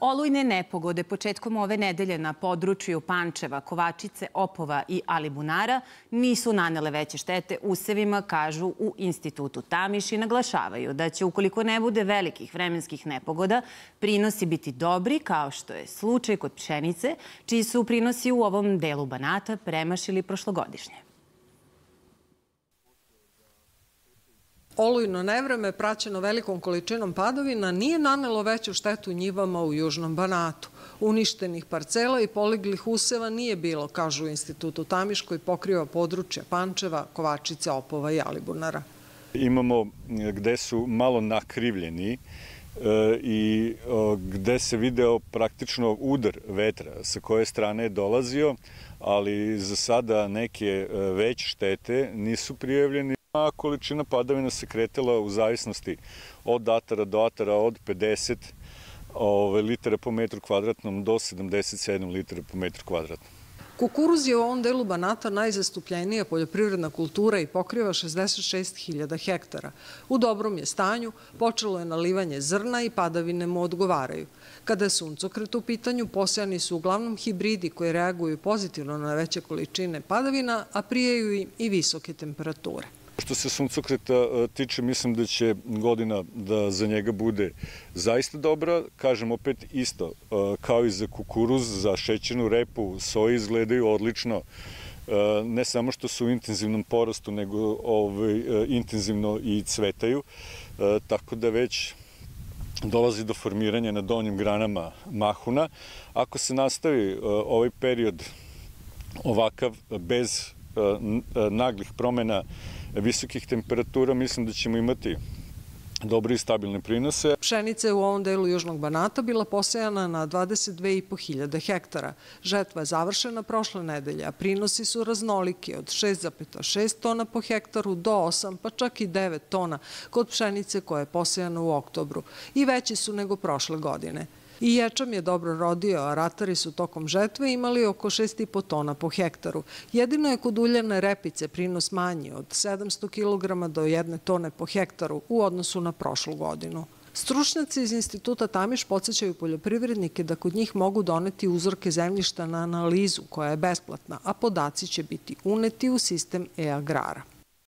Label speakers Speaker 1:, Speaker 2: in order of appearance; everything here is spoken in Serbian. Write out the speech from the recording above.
Speaker 1: Olujne nepogode početkom ove nedelje na području Pančeva, Kovačice, Opova i Alibunara nisu nanele veće štete usevima, kažu u Institutu Tamiš i naglašavaju da će, ukoliko ne bude velikih vremenskih nepogoda, prinosi biti dobri, kao što je slučaj kod pšenice, čiji su prinosi u ovom delu Banata premašili prošlogodišnje.
Speaker 2: Olujno nevreme, praćeno velikom količinom padovina, nije nanelo veću štetu njivama u Južnom Banatu. Uništenih parcela i poliglih useva nije bilo, kažu u Institutu Tamiš koji pokriva područje Pančeva, Kovačice, Opova i Alibunara.
Speaker 3: Imamo gde su malo nakrivljeni e, i gde se video praktično udar vetra sa koje strane je dolazio, ali za sada neke veće štete nisu prijavljeni a količina padavina se kretala u zavisnosti od atara do atara od 50 ove, litara po metru kvadratnom do 77 litara po metru kvadratnom.
Speaker 2: Kukuruz je u ovom delu Banata najzastupljenija poljoprivredna kultura i pokriva 66.000 hektara. U dobrom je stanju, počelo je nalivanje zrna i padavine mu odgovaraju. Kada je suncokret u pitanju, posejani su uglavnom hibridi koji reaguju pozitivno na veće količine padavina, a prijeju im i visoke temperature.
Speaker 3: Što se suncokreta e, tiče, mislim da će godina da za njega bude zaista dobra. Kažem opet isto, e, kao i za kukuruz, za šećernu repu, soje izgledaju odlično. E, ne samo što su u intenzivnom porastu, nego ovaj, intenzivno i cvetaju. Tako da već dolazi do formiranja na donjim granama mahuna. Ako se nastavi ovaj period ovakav bez naglih promena visokih temperatura, mislim da ćemo imati dobre i stabilne prinose.
Speaker 2: Pšenica je u ovom delu Južnog Banata bila posejana na 22.500 hektara. Žetva je završena prošle nedelje, a prinosi su raznoliki od 6,6 tona po hektaru do 8, pa čak i 9 tona kod pšenice koja je posejana u oktobru i veći su nego prošle godine. I ječam je dobro rodio, a ratari su tokom žetve imali oko 6,5 tona po hektaru. Jedino je kod uljane repice prinos manji od 700 kg do 1 tone po hektaru u odnosu na prošlu godinu. Stručnjaci iz instituta Tamiš podsjećaju poljoprivrednike da kod njih mogu doneti uzorke zemljišta na analizu koja je besplatna, a podaci će biti uneti u sistem e-agrara.